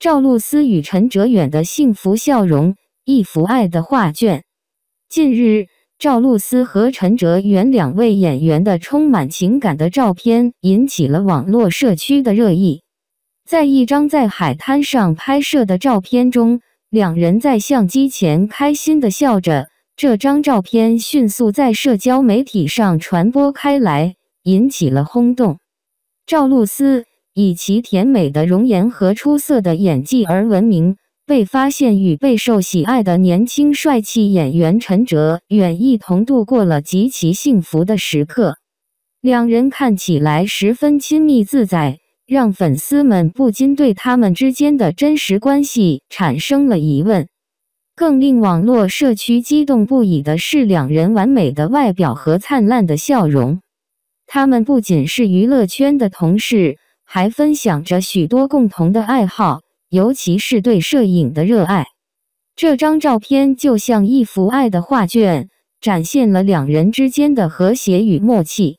赵露思与陈哲远的幸福笑容，一幅爱的画卷。近日，赵露思和陈哲远两位演员的充满情感的照片引起了网络社区的热议。在一张在海滩上拍摄的照片中，两人在相机前开心地笑着。这张照片迅速在社交媒体上传播开来，引起了轰动。赵露思以其甜美的容颜和出色的演技而闻名，被发现与备受喜爱的年轻帅气演员陈哲远一同度过了极其幸福的时刻。两人看起来十分亲密自在，让粉丝们不禁对他们之间的真实关系产生了疑问。更令网络社区激动不已的是，两人完美的外表和灿烂的笑容。他们不仅是娱乐圈的同事，还分享着许多共同的爱好，尤其是对摄影的热爱。这张照片就像一幅爱的画卷，展现了两人之间的和谐与默契。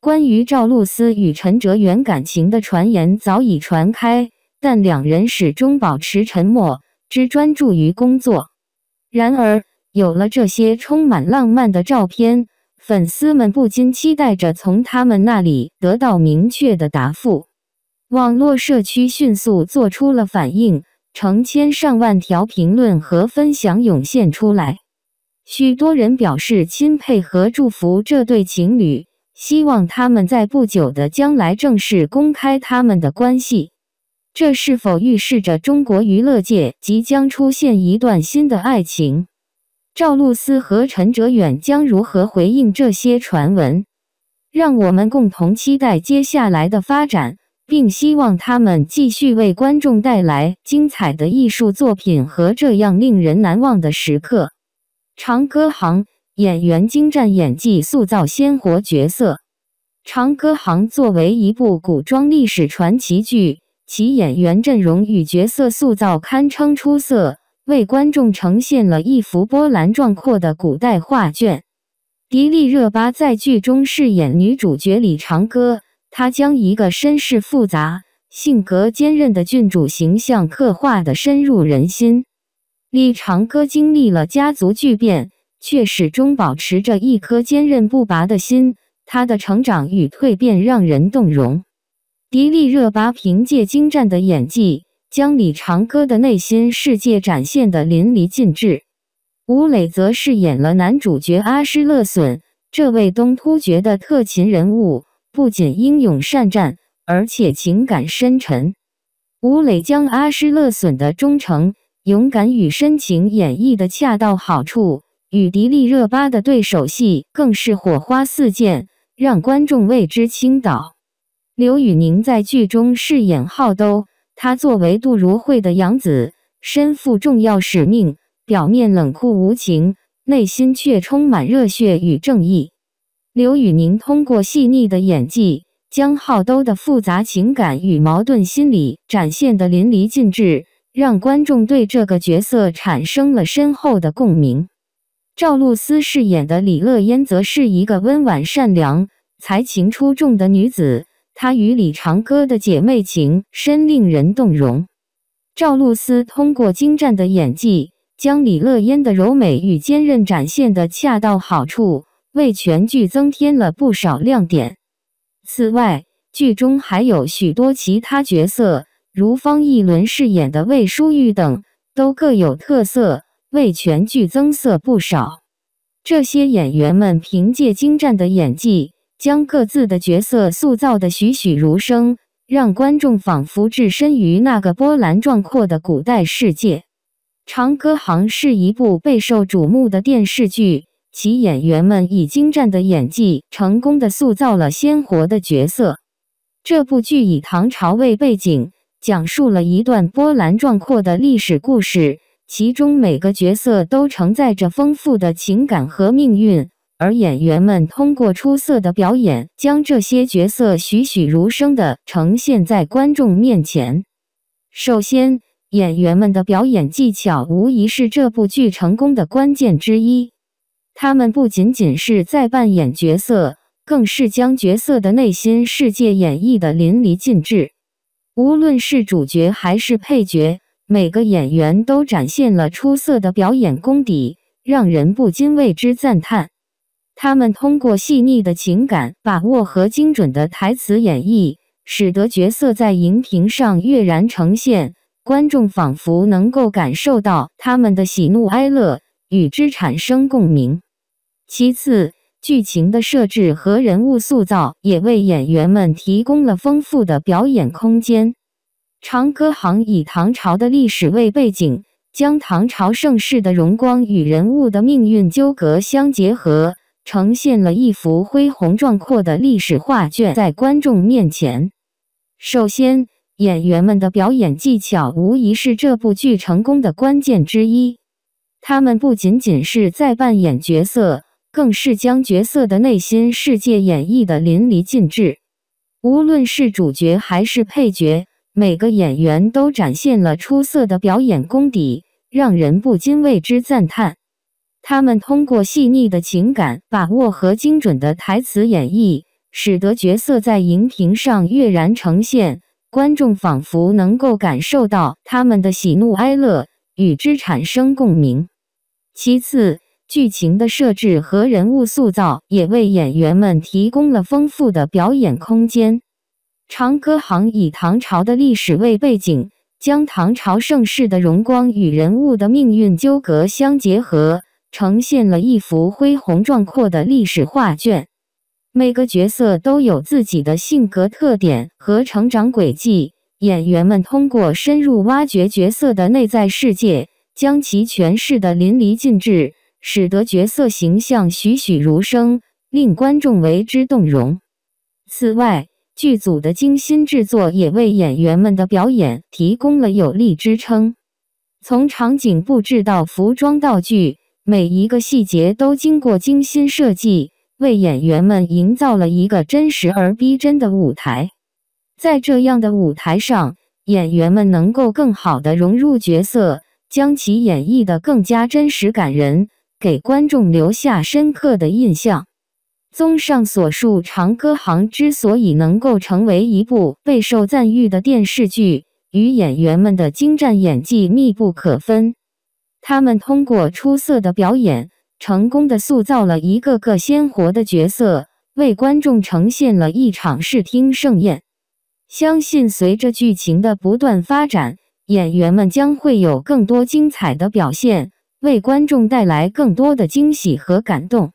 关于赵露思与陈哲远感情的传言早已传开，但两人始终保持沉默，只专注于工作。然而，有了这些充满浪漫的照片，粉丝们不禁期待着从他们那里得到明确的答复。网络社区迅速做出了反应，成千上万条评论和分享涌现出来。许多人表示钦佩和祝福这对情侣，希望他们在不久的将来正式公开他们的关系。这是否预示着中国娱乐界即将出现一段新的爱情？赵露思和陈哲远将如何回应这些传闻？让我们共同期待接下来的发展，并希望他们继续为观众带来精彩的艺术作品和这样令人难忘的时刻。长歌行演员精湛演技，塑造鲜活角色。长歌行作为一部古装历史传奇剧。其演员阵容与角色塑造堪称出色，为观众呈现了一幅波澜壮阔的古代画卷。迪丽热巴在剧中饰演女主角李长歌，他将一个身世复杂、性格坚韧的郡主形象刻画的深入人心。李长歌经历了家族巨变，却始终保持着一颗坚韧不拔的心，她的成长与蜕变让人动容。迪丽热巴凭借精湛的演技，将李长歌的内心世界展现得淋漓尽致。吴磊则饰演了男主角阿诗勒隼，这位东突厥的特勤人物不仅英勇善战，而且情感深沉。吴磊将阿诗勒隼的忠诚、勇敢与深情演绎得恰到好处，与迪丽热巴的对手戏更是火花四溅，让观众为之倾倒。刘宇宁在剧中饰演浩兜，他作为杜如晦的养子，身负重要使命，表面冷酷无情，内心却充满热血与正义。刘宇宁通过细腻的演技，将浩兜的复杂情感与矛盾心理展现得淋漓尽致，让观众对这个角色产生了深厚的共鸣。赵露思饰演的李乐嫣则是一个温婉善良、才情出众的女子。她与李长歌的姐妹情深，令人动容。赵露思通过精湛的演技，将李乐嫣的柔美与坚韧展现得恰到好处，为全剧增添了不少亮点。此外，剧中还有许多其他角色，如方逸伦饰演的魏淑玉等，都各有特色，为全剧增色不少。这些演员们凭借精湛的演技。将各自的角色塑造得栩栩如生，让观众仿佛置身于那个波澜壮阔的古代世界。《长歌行》是一部备受瞩目的电视剧，其演员们以精湛的演技，成功的塑造了鲜活的角色。这部剧以唐朝为背景，讲述了一段波澜壮阔的历史故事，其中每个角色都承载着丰富的情感和命运。而演员们通过出色的表演，将这些角色栩栩如生地呈现在观众面前。首先，演员们的表演技巧无疑是这部剧成功的关键之一。他们不仅仅是在扮演角色，更是将角色的内心世界演绎得淋漓尽致。无论是主角还是配角，每个演员都展现了出色的表演功底，让人不禁为之赞叹。他们通过细腻的情感把握和精准的台词演绎，使得角色在荧屏上跃然呈现，观众仿佛能够感受到他们的喜怒哀乐，与之产生共鸣。其次，剧情的设置和人物塑造也为演员们提供了丰富的表演空间。长歌行以唐朝的历史为背景，将唐朝盛世的荣光与人物的命运纠葛相结合。呈现了一幅恢宏壮阔的历史画卷在观众面前。首先，演员们的表演技巧无疑是这部剧成功的关键之一。他们不仅仅是在扮演角色，更是将角色的内心世界演绎的淋漓尽致。无论是主角还是配角，每个演员都展现了出色的表演功底，让人不禁为之赞叹。他们通过细腻的情感把握和精准的台词演绎，使得角色在荧屏上跃然呈现，观众仿佛能够感受到他们的喜怒哀乐，与之产生共鸣。其次，剧情的设置和人物塑造也为演员们提供了丰富的表演空间。长歌行以唐朝的历史为背景，将唐朝盛世的荣光与人物的命运纠葛相结合。呈现了一幅恢宏壮阔的历史画卷，每个角色都有自己的性格特点和成长轨迹。演员们通过深入挖掘角色的内在世界，将其诠释的淋漓尽致，使得角色形象栩栩如生，令观众为之动容。此外，剧组的精心制作也为演员们的表演提供了有力支撑。从场景布置到服装道具。每一个细节都经过精心设计，为演员们营造了一个真实而逼真的舞台。在这样的舞台上，演员们能够更好地融入角色，将其演绎得更加真实感人，给观众留下深刻的印象。综上所述，《长歌行》之所以能够成为一部备受赞誉的电视剧，与演员们的精湛演技密不可分。他们通过出色的表演，成功的塑造了一个个鲜活的角色，为观众呈现了一场视听盛宴。相信随着剧情的不断发展，演员们将会有更多精彩的表现，为观众带来更多的惊喜和感动。